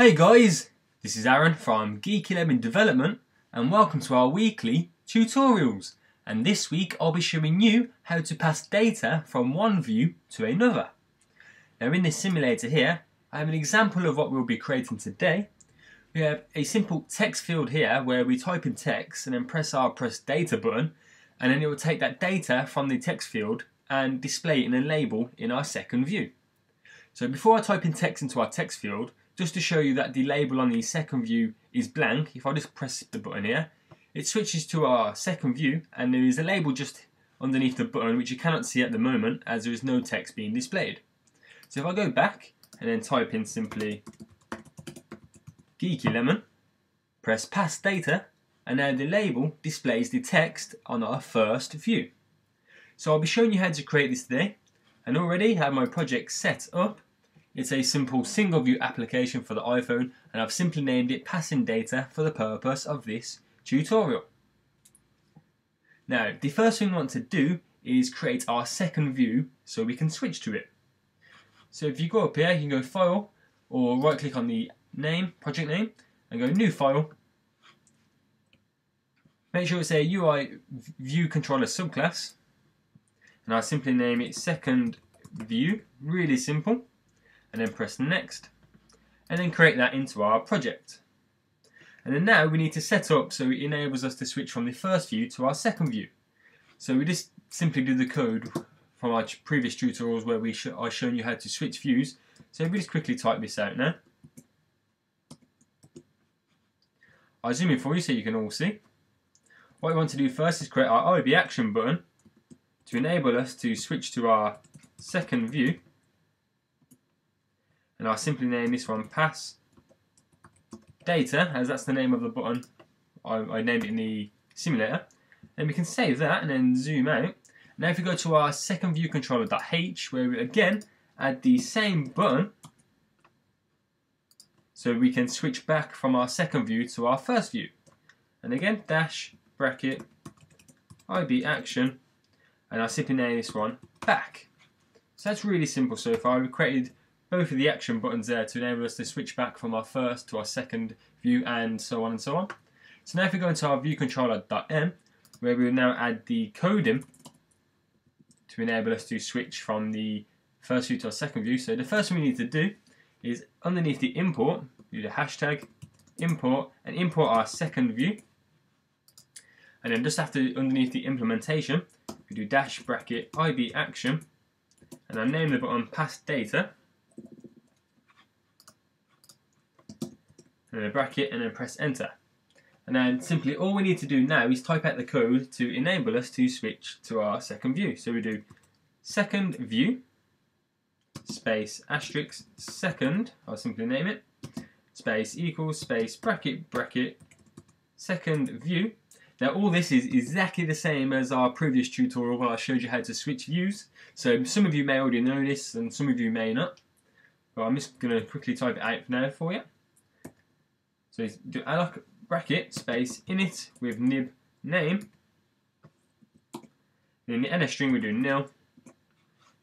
Hey guys, this is Aaron from Geeky Lemon Development and welcome to our weekly tutorials. And this week I'll be showing you how to pass data from one view to another. Now in this simulator here, I have an example of what we'll be creating today. We have a simple text field here where we type in text and then press our press data button and then it will take that data from the text field and display it in a label in our second view. So before I type in text into our text field, just to show you that the label on the second view is blank, if I just press the button here, it switches to our second view and there is a label just underneath the button which you cannot see at the moment as there is no text being displayed. So if I go back and then type in simply Geeky Lemon, press pass data and now the label displays the text on our first view. So I'll be showing you how to create this today and already have my project set up. It's a simple single view application for the iPhone and I've simply named it passing data for the purpose of this tutorial. Now the first thing we want to do is create our second view so we can switch to it. So if you go up here you can go file or right click on the name, project name and go new file Make sure it's a UI view controller subclass and I simply name it second view, really simple, and then press next, and then create that into our project. And then now we need to set up so it enables us to switch from the first view to our second view. So we just simply do the code from our previous tutorials where we sh I've shown you how to switch views. So we just quickly type this out now. I'll zoom in for you so you can all see. What we want to do first is create our IB action button to enable us to switch to our second view and I'll simply name this one pass data as that's the name of the button. I, I named it in the simulator. And we can save that and then zoom out. Now if we go to our second view controller.h where we again add the same button. So we can switch back from our second view to our first view. And again dash bracket IB action. And I'll simply name this one back. So that's really simple so far. We've created both of the action buttons there to enable us to switch back from our first to our second view and so on and so on. So now if we go into our view controller.m where we will now add the coding to enable us to switch from the first view to our second view. So the first thing we need to do is underneath the import, do the hashtag import and import our second view. And then just after underneath the implementation, we do dash bracket IB action, and I name the button pass data, and a bracket, and then press enter. And then simply all we need to do now is type out the code to enable us to switch to our second view. So we do second view, space asterisk second, I'll simply name it, space equals space bracket bracket second view now all this is exactly the same as our previous tutorial where I showed you how to switch views. So some of you may already know this and some of you may not. But I'm just going to quickly type it out now for you. So do alloc bracket space init with nib name. And in the NS string we do nil.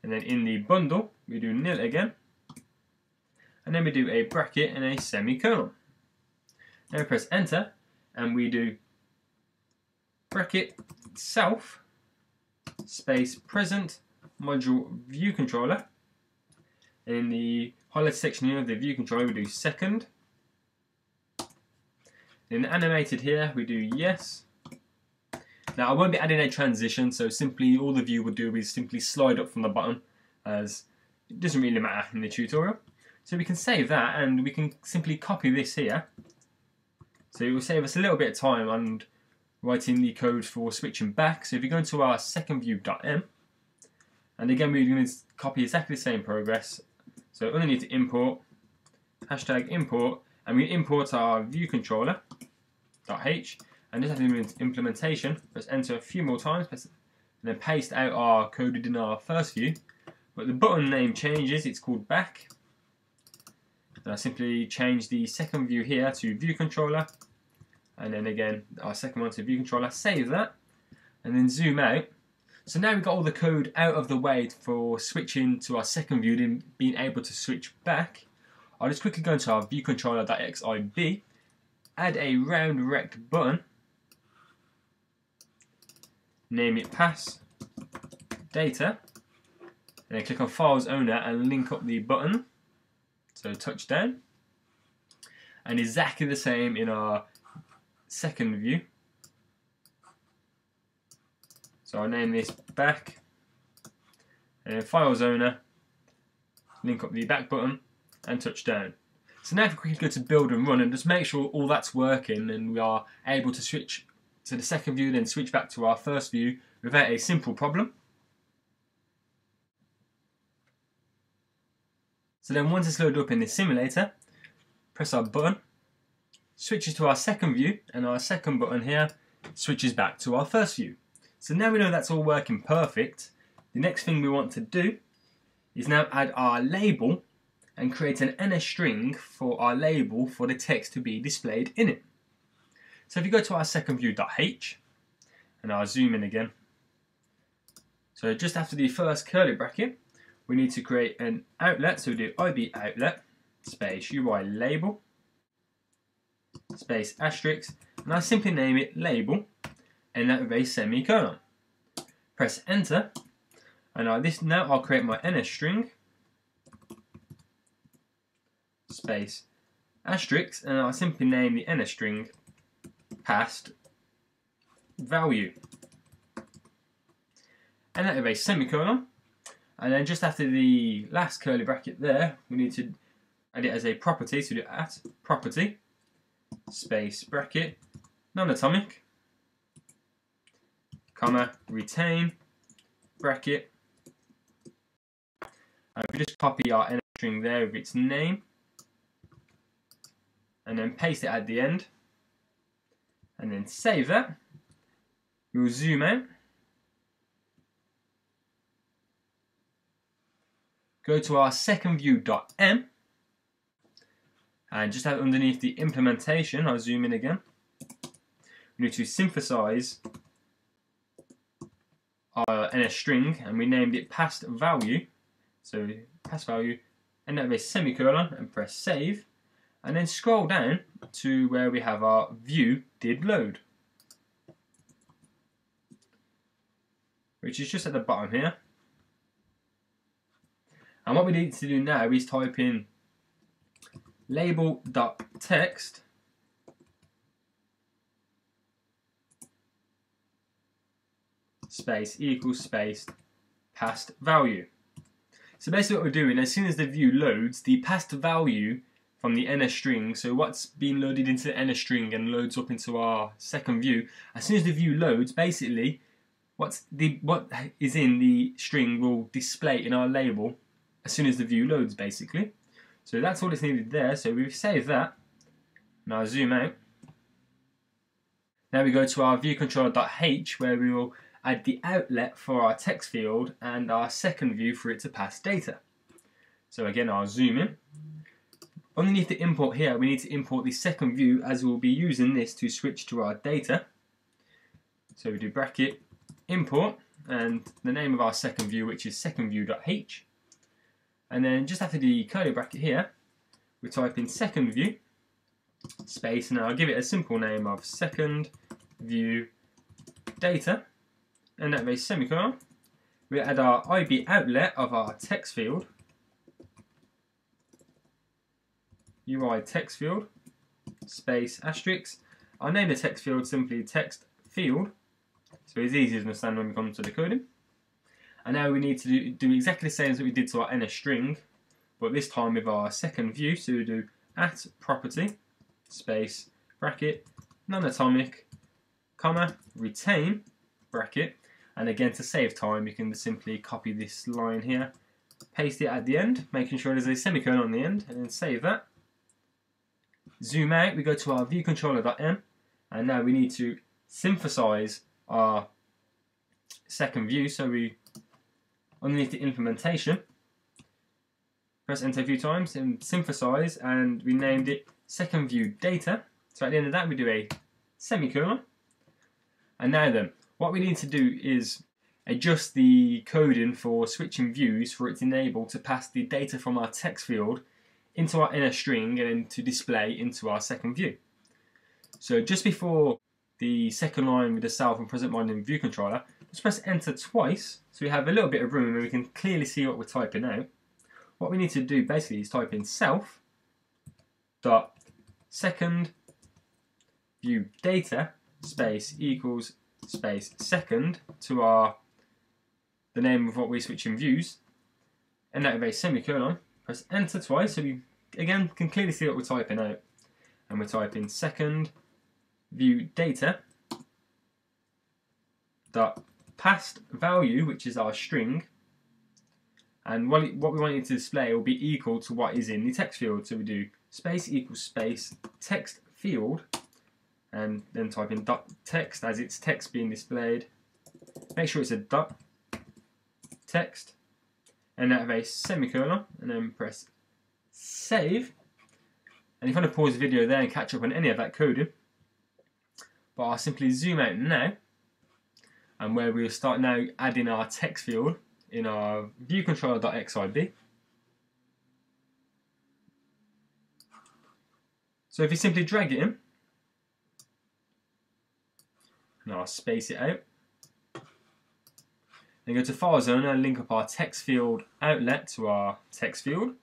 And then in the bundle we do nil again. And then we do a bracket and a semicolon. Then we press enter and we do bracket self space present modal view controller. In the highlight section here of the view controller, we do second. In animated here, we do yes. Now I won't be adding a transition, so simply all the view will do is simply slide up from the bottom, as it doesn't really matter in the tutorial. So we can save that, and we can simply copy this here. So it will save us a little bit of time and writing the code for switching back. So if you go into our second view.m, and again we're going to copy exactly the same progress. So underneath import, hashtag import, and we import our view controller .h, and just have the implementation. Let's enter a few more times, and then paste out our code in our first view. But the button name changes, it's called back. And I simply change the second view here to view controller and then again our second one to view controller, save that, and then zoom out. So now we've got all the code out of the way for switching to our second view and being able to switch back. I'll just quickly go into our view controller.xib, add a round rect button, name it pass. Data, and then click on files owner and link up the button, so touchdown, and exactly the same in our second view. So I'll name this back, and then files owner, link up the back button, and touchdown. So now if we quickly go to build and run and just make sure all that's working and we are able to switch to the second view then switch back to our first view without a simple problem. So then once it's loaded up in the simulator, press our button, switches to our second view, and our second button here switches back to our first view. So now we know that's all working perfect, the next thing we want to do is now add our label and create an NS string for our label for the text to be displayed in it. So if you go to our second view.h, and I'll zoom in again. So just after the first curly bracket, we need to create an outlet. So we do IB outlet space UI label space asterisk, and I simply name it label, and that with a semicolon. Press enter, and I, this now I'll create my NS string space asterisk, and I'll simply name the NS string past value. And that with a semicolon. And then just after the last curly bracket there, we need to add it as a property, so do at property, space bracket, non-atomic, comma, retain, bracket. And we just copy our NS string there with its name, and then paste it at the end, and then save that. We'll zoom out go to our second view.m and just have underneath the implementation, I'll zoom in again. We need to synthesize our NS string and we named it past value. So past value and then a semicolon and press save and then scroll down to where we have our view did load which is just at the bottom here and what we need to do now is type in label.text space equals space past value. So basically what we're doing, as soon as the view loads, the past value from the NS string, so what's being loaded into the NS string and loads up into our second view, as soon as the view loads, basically what's the what is in the string will display in our label as soon as the view loads basically. So that's all that's needed there. So we've saved that. Now zoom out. Now we go to our viewcontroller.h where we will add the outlet for our text field and our second view for it to pass data. So again, I'll zoom in. Underneath the import here, we need to import the second view as we'll be using this to switch to our data. So we do bracket import and the name of our second view, which is secondview.h. And then just after the curly bracket here, we type in second view, space, and I'll give it a simple name of second view data, and semicolon. We add our IB outlet of our text field, UI text field, space asterisk. I'll name the text field simply text field, so it's easy to understand when we come to the coding. And now we need to do, do exactly the same as we did to our NS string, but this time with our second view. So we do at property, space, bracket, non-atomic, comma, retain, bracket, and again to save time you can simply copy this line here, paste it at the end, making sure there's a semicolon on the end, and then save that. Zoom out, we go to our viewcontroller.m, and now we need to synthesize our second view, so we underneath the implementation. Press enter a few times and synthesize and we named it second view data. So at the end of that we do a semicolon. And now then, what we need to do is adjust the coding for switching views for it to enable to pass the data from our text field into our NS string and then to display into our second view. So just before the second line with the self and present mind in view controller, let's press enter twice so we have a little bit of room and we can clearly see what we're typing out. What we need to do basically is type in self dot second view data space equals space second to our the name of what we're switching views and that a semicolon press enter twice so we again can clearly see what we're typing out. And we're typing second view data dot past value which is our string. And what, what we want it to display will be equal to what is in the text field. So we do space equals space text field and then type in dot text as it's text being displayed. Make sure it's a dot text and have a semicolon and then press save. And if you want to pause the video there and catch up on any of that coding, but I'll simply zoom out now and where we'll start now adding our text field in our view controller.xib. So if you simply drag it in, and I'll space it out. Then go to File's Owner and link up our text field outlet to our text field.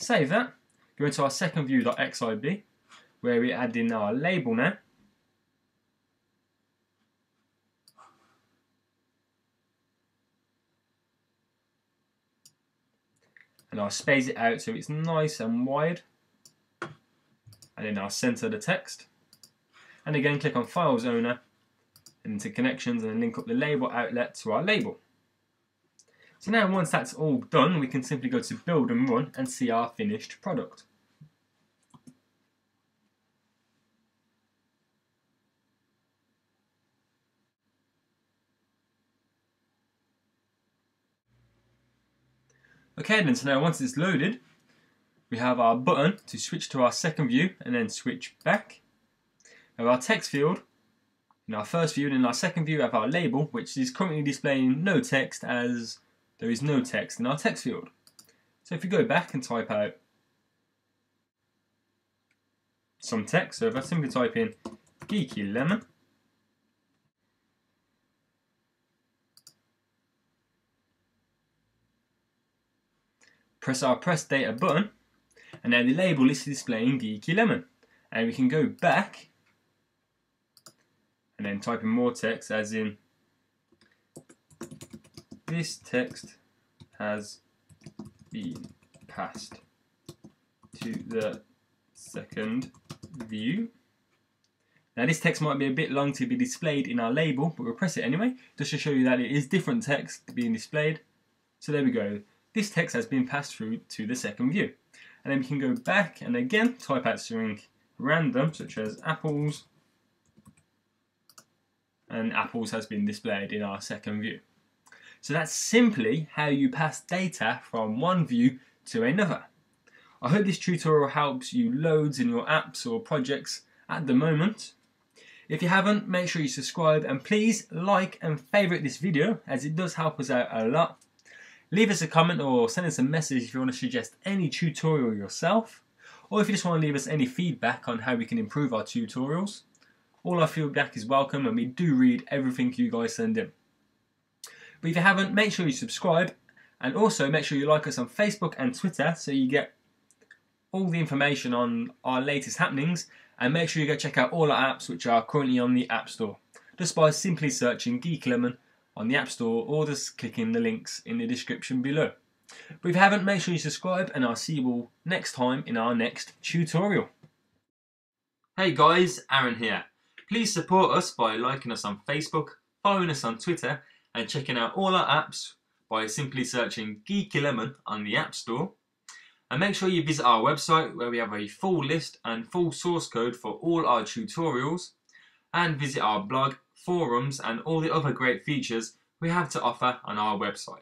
Save that. Go into our second view.xib where we add in our label now. And I'll space it out so it's nice and wide. And then I'll center the text. And again click on File's Owner into connections and link up the label outlet to our label. So now once that's all done, we can simply go to build and run and see our finished product. Okay then, so now once it's loaded, we have our button to switch to our second view and then switch back. We have our text field in our first view and in our second view we have our label which is currently displaying no text as there is no text in our text field. So if you go back and type out some text, so if I simply type in geeky lemon press our press data button and now the label is displaying geeky lemon and we can go back and then type in more text as in this text has been passed to the second view. Now this text might be a bit long to be displayed in our label, but we'll press it anyway, just to show you that it is different text being displayed. So there we go. This text has been passed through to the second view. And then we can go back and again type out something random, such as apples and apples has been displayed in our second view. So that's simply how you pass data from one view to another. I hope this tutorial helps you loads in your apps or projects at the moment. If you haven't, make sure you subscribe and please like and favourite this video as it does help us out a lot. Leave us a comment or send us a message if you want to suggest any tutorial yourself or if you just want to leave us any feedback on how we can improve our tutorials. All our feedback is welcome and we do read everything you guys send in. But if you haven't, make sure you subscribe and also make sure you like us on Facebook and Twitter so you get all the information on our latest happenings and make sure you go check out all our apps which are currently on the App Store just by simply searching Geek Lemon on the App Store or just clicking the links in the description below. But if you haven't, make sure you subscribe and I'll see you all next time in our next tutorial. Hey guys, Aaron here. Please support us by liking us on Facebook, following us on Twitter, and checking out all our apps by simply searching Geeky Lemon on the App Store. And make sure you visit our website where we have a full list and full source code for all our tutorials. And visit our blog, forums, and all the other great features we have to offer on our website.